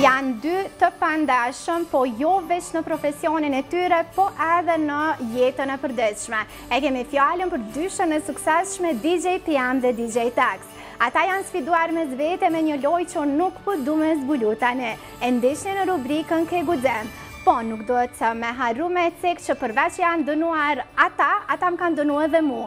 Janë dy të pandashëm, po jo veç në profesionin e tyre, po edhe në jetën e përditshme. E kemi fjalën për dyshën e suksesshme DJ PM dhe DJ Dagz. Ata janë sfiduar mes vete me një lojë që nuk po du me zbulu tani. E ndiqni në rubrikën Ke guxim. Po, nuk duhet me harru me cek që përveç që janë dënuar ata, ata më kanë dënu edhe mu.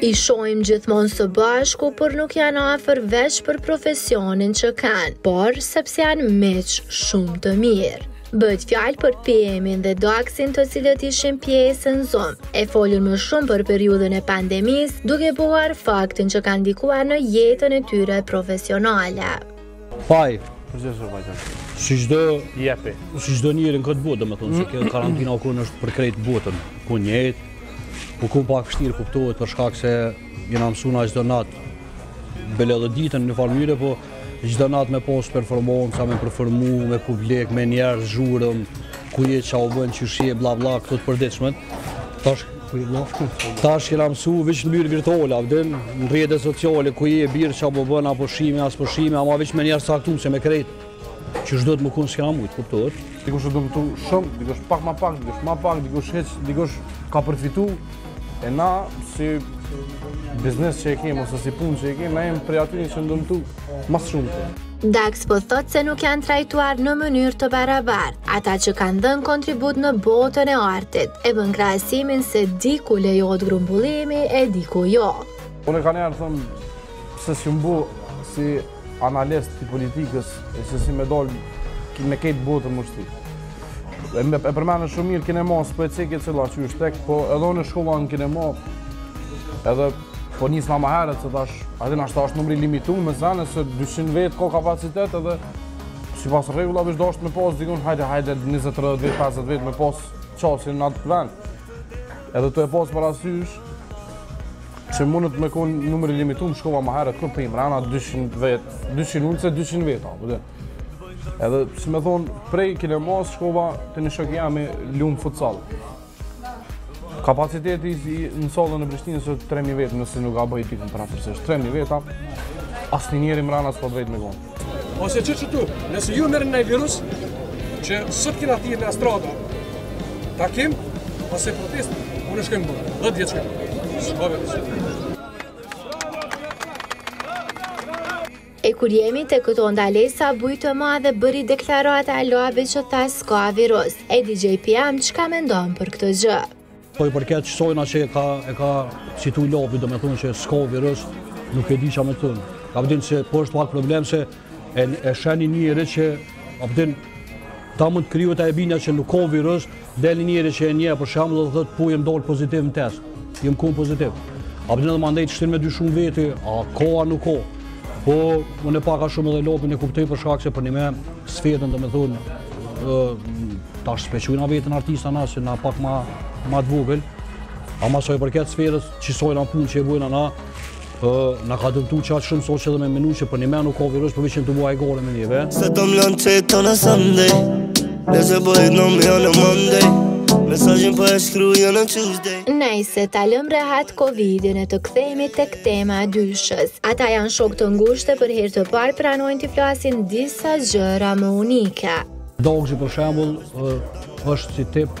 I shohim gjithmonë së bashku, por nuk janë afër veç për profesionin që kanë, por sepse janë miq shumë të mirë. Bëhet fjalë për PM-in dhe Dagzin të cilët ishin pjesë në Zoom. E folëm më shumë për periudhën e pandemisë, duke u bazuar në faktin që ka ndikuar në jetën e tyre profesionale. Paj. Përgjithë së fajtë. Si shdo... Jepi. Si çdo njeri në këtë botë, do me thonë, se kjo karantina u kon, është për krejt botën. U kon njëjtë, u kon pak vështirë kuptohet për shkak se jena mësu na çdo natë. Bile edhe ditën n'farë mënyre, po çdo natë me pas performanca, me performu, me publik, me njerëz, zhurmë, ku je, ça u bë, qysh je, bla bla, këto të përditshme. Tash kena mësu veç n'mënyrë virtuale, a din, në rrjete sociale, ku je, bir, ça po bën, a po shihemi, a s'po shihemi, ama veç me njerëz t'caktum, se me krejt, qysh do të me kon s'kena mujt, kuptohet. Dikush u dëmtu shumë, dikush pak ma pak, dikush ma pak, dikush hiç, dikush ka përfitu, e na, si biznes që e kem, ose si punë që e kem, na jem prej atyne që jem dëmtu. ma s'shumti. Dagz po thotë se nuk janë trajtuar në mënyrë të barabartë, ata që kanë dhënë kontribut në botën e artit, e bën krahasimin se diku lejohet grumbullimi e diku jo. Unë nganjëherë them s'di si m'u bo si analist i politikës e s'di si me dal me krejt botën me u shty. E, e përmende shumë mirë kinema, se po e cek, se la që është tek, po edhe unë shkolla në kinema, edhe Po nis ma më herët se tash, a din ashtu është numri limitu me zanë se 200 vetë ka kapacitet edhe sipas rregullave qysh do, është me pas dikun hajde hajde 20-30 vetë 50 vetë me pas qasje në atë vend edhe të e pas për arsye që mundët me kon numri limitum shkova më herët kur po hi mrena 200 vetë 200 ulëse 200 vetë apo dhe edhe si me thonë prej kinemasë shkova te një shok i jem me lu futsal Kapaciteti i sallës në Prishtinë është 3000 vetë, nëse nuk gaboj dikun përafërsisht. 3000 veta. Asnjë njeri mbrana s'ka drejt me kon. Ose qysh nëse ju merrni naj virus që sot kena thirrë me estradë. Takim ose protestë, unë shkoj më. 10 vjet shkoj. Shkoj. E kur jemi te këto ndalesa bujë të madhe bëri deklarata e Labit që tha s'ka virus, e DJ PM çka mendon për këtë gjë. Sa i përket qësajna që e ka e ka citu Labi, domethënë që s'ka virus, nuk e di çka me thonë. A p'e din se po është pak problem se e, e sheh një njeri që a p'e din ta mund të krijohet e bindja që nuk ka virus, Del një njeri që e njeh për shembull dhe thotë po jam dal pozitiv në test. Jam kon pozitiv. A p'e din edhe mandej të shtin me dyshu n'veti, a ka a nuk ka. Po unë pak a shumë edhe Labin e kuptoj për shkak se përnime sferën domethënë ë tash s'p'e quajna veten artista na se na pak ma ma të vogël. Ama sa i përket sferës, qisajna punë që e bojna na, Po, na ka dëmtu qaq shumë saqë edhe me menu që përnime nuk ka virus përveç që të bua e gore me njëve. Se të më lënë që i të në Sunday, e se po i në më janë në Monday, mesajin po e shkru janë në Tuesday. Nëjse ta lëm rehat Covidin e të kthehemi tek tema e dyshës. Ata janë shok të ngushtë për herë të parë pranojnë të flasin disa gjëra më unike. Dagzi për shembull është si tip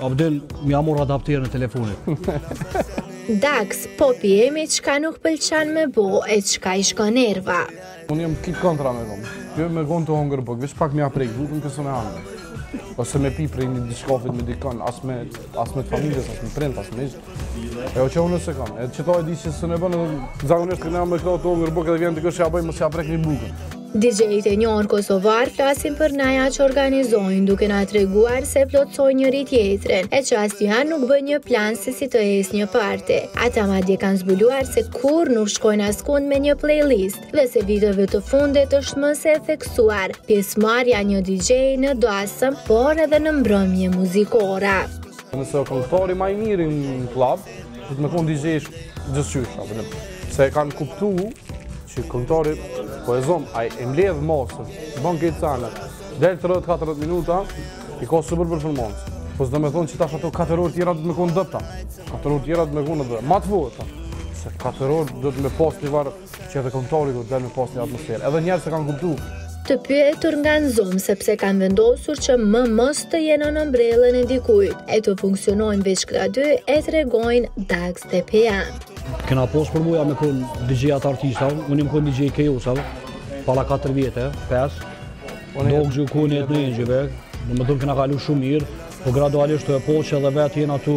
A p'e din, me ia marr adapterin e telefonit. Dagz, po PM-i çka nuk pëlqen me bo e çka i shkon nerva. Unë jam krejt kontra me kom. Jo me kon tu hongër bukë, veç pak me ia prek bukën këso me hangër. Ose me pi prej një diskofit me dikon, as me, as me t'familjes, as me prind, as me ishtë. E o që unë nëse kam, e që ta e di që së ne bënë, zakonisht të nëmë me këta tu hongër bukët e vjenë të kështë që a bëjmë, s'ja prekni bukën. DJ-t e njohur kosovarë flasin për neja që organizojnë duke na treguar se plotësojnë njëri-tjetrin, e që asnjëherë nuk bëjnë një plan se si të ecë një party. Ata madje kanë zbuluar se kurrë nuk shkojnë askund me një playlist, dhe se viteve të fundit është më se e theksuar pjesëmarrja e një DJ në dasma, por edhe në mbrëmje muzikore. Nëse o këngëtari ma i miri në klab, duhet me konë DJ-i gjithqysh, a p'e din. Se e kanë kuptu që këngëtari, po e zëmë, ai e mbledh masën, bën këtë skenë, del 30-40 minuta, i ka super performansë. Po s'do me thonë që tash ato 4 orë tjera duhet me konë t'dobta. 4 orë tjera duhet me konë t'dobta. Ma të vojë, se 4 orë duhet me pasë një varë Që edhe këngëtari do të dalë me pas një atmosferë. Edhe njerëzt e kanë kuptu. Të pyetur nga n'Zoom se pse kanë vendosur që më mos të jenë nën ombrellën e dikujt, e të funksionojnë veç këta dy e tregojnë Dagz dhe PM. Kena pas përvoja me kon DJ-a te artistat, unë jam kon DJ Kejosa, para 4 vjete, 5. Dagzi u kon i Etno Engjujve, domethënë kena kalu shumë mirë, po gradualisht tu e pa që edhe vetë jena tu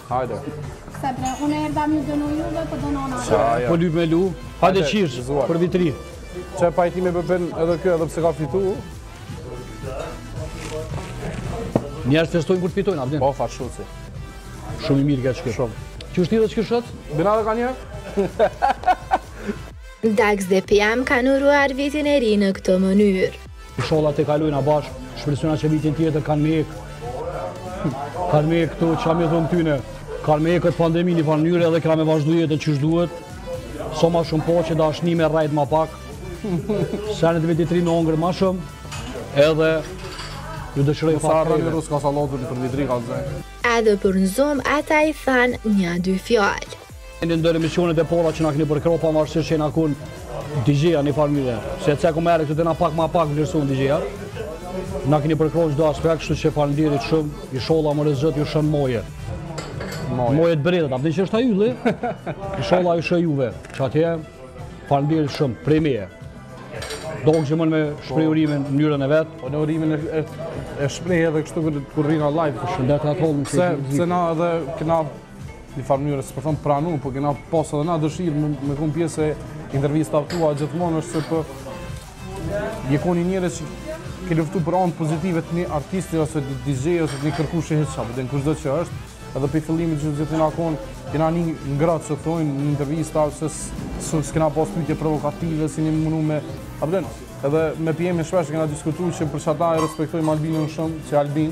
Hajde. Pse bre, unë erdha me dënu juve, po dënon atë. Po lyp me lu. Hajde qirsh, për Vit t'Ri. Që pajti me pëpen edhe kjo, edhe pse ka fitu. Njerëzit festojnë kur të fitojnë, Albin. Po, farë shuci. Shumë i mirë këtë shkjo. Shumë. Që është ti dhe që kështë shëtë? Bina dhe ka njerë? Dagz dhe PM kanë uruar vitin e ri në këtë mënyrë. Ishalla të kalojna bashkë, shpresojna që vitin tjetër kanë me ik. Kanë me ik këtu, çka me i thon tyne. Kanë me ik këtë pandemi njëfarë mënyre edhe kena me vazhdu jetën qysh duhet. Sa ma shumë paqe, dashni me rrejt ma pak. Se n'Vit t'Ri me hongër ma shumë. Edhe ju dëshiroj fat. Sa e hani ruska sallatën për Vit t'Ri kallzo. Edhe për në Zoom ata i thanë një dy fjalë. Një ndër emisionet e para që na keni përkrah pavarësisht që jena konë DJ-a njëfarë mënyre. Se e ceka ma herët këtu na pak ma pak vlerësun DJ-a. Na keni përkrah n'çdo aspekt, kështu që faleminderit shumë, ishalla më rezët, ju shënë moje. Moje të bredët, apëtë që është a yllë, ishalla ju shë juve, që atje, faleminderit shumë, prej meje. Donë gjithmonë me shpreh urimin në mënyrën e vet. Po na urimin e shprehim edhe kështu kur rrina live. Shëndet e atëllë në këtë gjithë. Se na edhe kena Njëfarë mënyre, s'po thom pranu, por po kena pasë edhe na dëshirë me konë pjesë e intervistave tua gjithmonë është se për një ke konë njeri që ke luftu për anë pozitive të një artisti ose të DJ ose të një kërkushë e hisha, për të në kushtë që është, edhe prej fillimit që gjithë nga konë, kena një ngratë që thojnë në intervista ose s'kena pasë pytje provokative, si një mënu me, a për edhe me PM-in shpesh kena diskutu që për qata e respektojmë Albinën shumë, që Albin,